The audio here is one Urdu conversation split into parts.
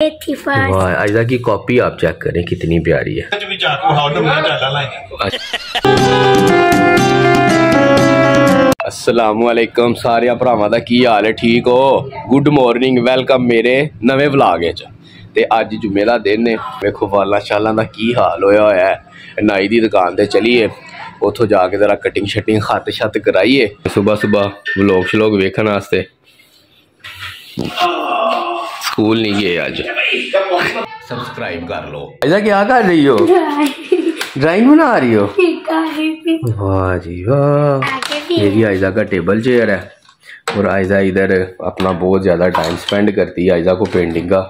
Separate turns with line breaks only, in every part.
آئزہ
کی کاپی آپ چیک کریں کتنی پیاری ہے۔ السلام علیکم سارے بھراواں دا کی حال ہے؟ ٹھیک ہو؟ گڈ مارننگ ویلکم میرے نویں ولاگ وچ۔ تے اج جمعے دا دن ہے۔ ویکو والا شالا دا کی حال ہویا ہے۔ نائی دی دکان تے چلیے اتو جا کے ذرا کٹنگ شٹنگ خط شت کرائیے۔ صبح صبح بلوک شلوگ ویکھن واسطے۔ ਸਕੂਲ نہیں ਗਏ آج۔ سبسکرائب کر لو۔ ਐਸਾ کیا کر رہی ہو؟ ڈرائنگ بنا رہی ہو؟ واہ جی واہ۔
یہ بھی
آئزہ کا ٹیبل چیئر ہے۔ اور آئزہ ادھر اپنا بہت زیادہ ٹائم سپینڈ کرتی ہے۔ آئزہ کو پینٹنگ کا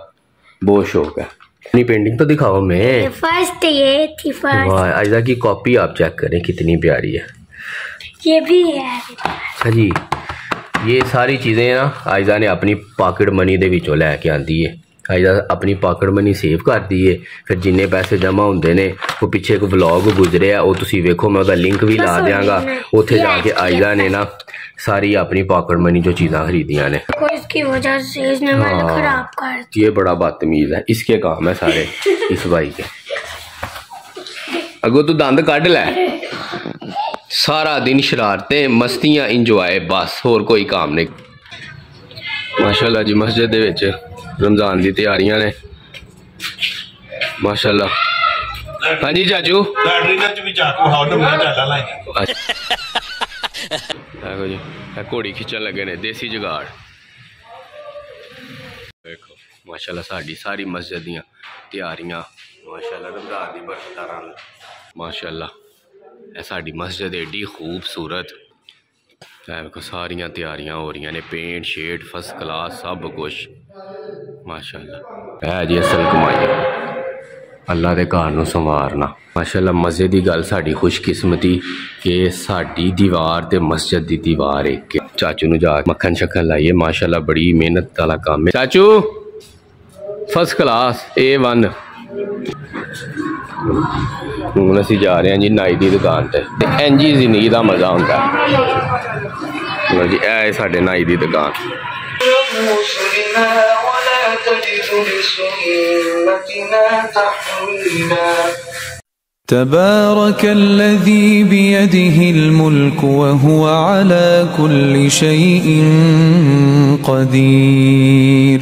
بہت شوق ہے۔ اپنی پینٹنگ تو دکھاؤ میں۔
فرسٹ یہ تھی فرسٹ واہ
آئزہ کی کاپی آپ چیک کریں کتنی پیاری ہے۔
یہ بھی ہے۔
ہاں جی۔ یہ ساری چیزیں نا نے اپنی پاکٹ منی دے وچوں لے کے آندی ہے۔ اپنی پاکٹ منی سیو کر دیئے پھر جن پیسے جمع ہوں دینے وہ پیچھے ایک گزرے گزریا وہ تسی ویکھو میں لنک بھی لا دیاں گا۔ اوتھے جا کے آئزہ نے نا ساری اپنی پاکٹ منی جو چیزیں خریدیاں نے۔
اس کی وجہ سے اس نے ہاں، خراب
یہ بڑا بدتمیز ہے۔ اس کے کام ہے سارے اس بھائی کے۔ اگو تو دند کڈ لے۔ سارا دن شرارتیں مستیاں انجوائے بس اور کوئی کام نہیں۔ ماشاءاللہ جی مسجد دے وچ رمضان دی تیاریاں نے۔ ماشاءاللہ۔ ہاں جی چاچو۔ اچھا۔ ہاں جی ہاں کوڑی کھچن لگے نے دیسی جگاڑ۔ دیکھو ماشاءاللہ ساری ساری مسجدیاں تیاریاں۔ ماشاءاللہ رمضان دی برکتاں ماشاءاللہ۔ ساڑی مسجد ایڈی خوبصورت ساریاں تیاریاں ہو رہی ہیں پینٹ شیٹ فس کلاس سب کچھ ماشاءاللہ اے ماشاء اللہ اللہ کے گھر سنوارنا ماشاء اللہ مزے کی گل ساڑی خوش قسمتی کہ ساڑی دیوار مسجد دی دیوار ایک کہ چاچو نو جا مکھن شکھن لائیے ماشاءاللہ بڑی محنت والا کام ہے چاچو فس کلاس اے ون ਹੁਣ ਅਸੀਂ ਜਾ ਰਹੇ ਹਾਂ ਜੀ ਨਾਈ ਦੀ ਦੁਕਾਨ ਤੇ ਤੇ ਇੰਜ ਹੀ ਜ਼ਿੰਦਗੀ ਦਾ ਮਜ਼ਾ ਹੁੰਦਾ ਹੈ ਲਓ ਜੀ ਇਹ ਹੈ ਸਾਡੇ ਨਾਈ ਦੀ ਦੁਕਾਨ
رسلنا ولا تجد لسنتنا
تحويلا
تبارك الذي بيده الملك وهو على كل شيء قدير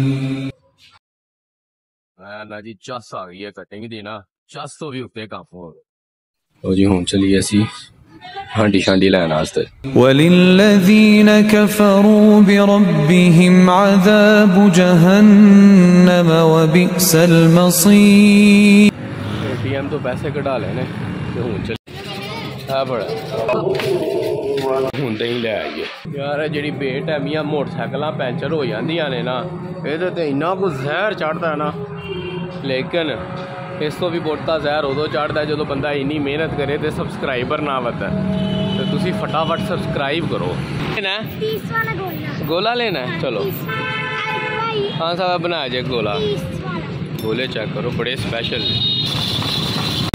ਨਾ ਜੀ ਚੱਸ ਆ ਗਈ ਹੈ ਕਟਿੰਗ ਦੀ ਨਾ ਚੱਸ ਤੋਂ ਵੀ ਉੱਤੇ ਕੰਮ ਹੋ ਲੋ ਜੀ ਹੁਣ ਚਲੀਏ ਅਸੀਂ ਹਾਂਡੀ ਸ਼ਾਂਡੀ ਲੈਣ ਵਾਸਤੇ
وللذين كفروا بربهم عذاب جهنم وبئس المصير
ਏਟੀਐਮ ਤੋਂ ਪੈਸੇ ਕਢਾ ਲੈਣੇ ਤੇ ਹੁਣ ਚੱਲ ਆ ਬੜਾ ਹੁਣ ਤਾਂ ਹੀ ਲੈ ਆਈਏ ਯਾਰ ਇਹ ਜਿਹੜੀ ਬੇਟੈਮੀਆਂ ਮੋਟਰਸਾਈਕਲਾਂ ਪੈਂਚਰ ਹੋ ਜਾਂਦੀਆਂ ਨੇ ਨਾ ਇਹਦੇ ਤੇ ਇੰਨਾ ਕੁ ਜ਼ਹਿਰ ਚੜਦਾ ਨਾ ਲੇਕਿਨ ਇਸ ਤੋਂ ਵੀ ਬੋਟਾ ਜ਼ਹਿਰ ਉਦੋਂ ਚੜਦਾ ਜਦੋਂ ਬੰਦਾ ਇੰਨੀ ਮਿਹਨਤ ਕਰੇ ਤੇ ਸਬਸਕ੍ਰਾਈਬਰ ਨਾ ਵਧਦਾ ਤੇ ਤੁਸੀਂ ਫਟਾਫਟ ਸਬਸਕ੍ਰਾਈਬ ਕਰੋ। ਲੈਣਾ?
ਗੋਲਾ।
ਗੋਲਾ ਲੈਣਾ? ਚਲੋ। ਹਾਂ ਸਾਹਿਬ ਬਣਾ ਜੇ ਗੋਲਾ। ਗੋਲੇ ਚੈੱਕ ਕਰੋ ਬੜੇ ਸਪੈਸ਼ਲ ਨੇ।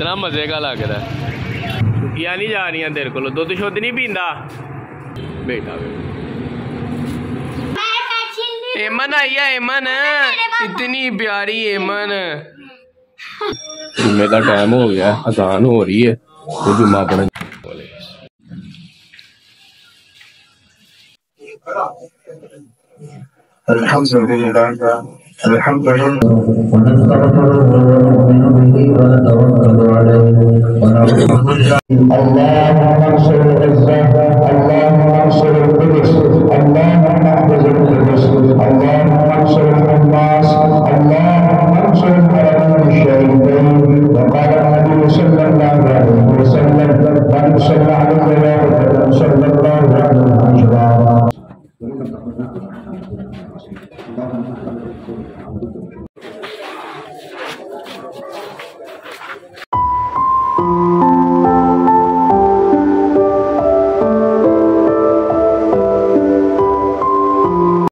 کتنا مزے کا لگ رہا ہے۔ چھٹیاں نہیں جا رہی ہیں تیرے کو دودھ شدھ نہیں پیندا؟ بیٹا
ایمن
آئی ہے ایمن۔ اتنی پیاری ایمن۔ جمعے کا ٹائم ہو گیا اذان ہو رہی ہے۔ تو جمعہ پڑھنے
الحمد لله الحمد لله.
ونستغفره ونؤمن به ونتوكل عليه ونعوذ
بالله اللهم